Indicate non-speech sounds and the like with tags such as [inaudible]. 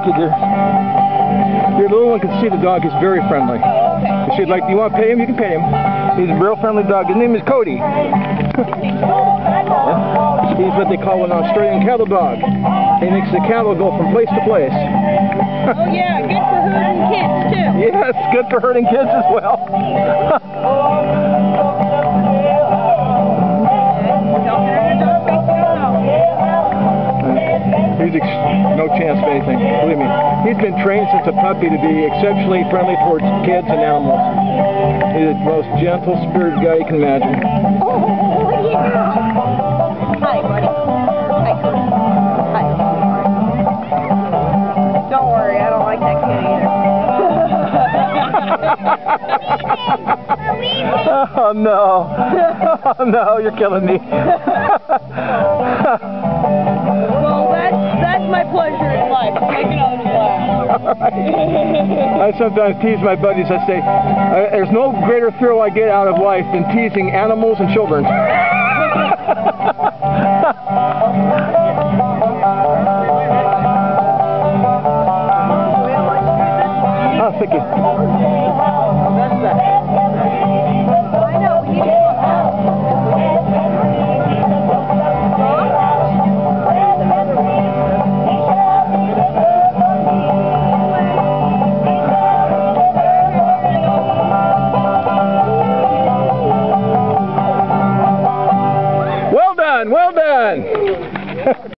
Thank you, dear. Your little one can see the dog is very friendly. Oh, if she'd like, do you want to pay him? You can pay him. He's a real friendly dog. His name is Kody. [laughs] [laughs] He's what they call an Australian cattle dog. He makes the cattle go from place to place. Oh yeah, good for herding kids too. [laughs] Yes, good for herding kids as well. He's ex- no chance of anything. Believe me. He's been trained since a puppy to be exceptionally friendly towards kids and animals. He's the most gentle spirited guy you can imagine. Oh yeah. Hi, buddy. Hi. Hi. Don't worry, I don't like that kid either. [laughs] oh no. [laughs] Oh no, you're killing me. [laughs] I [laughs] sometimes tease my buddies. I say, uh, there's no greater thrill I get out of life than teasing animals and children. oh, thank you.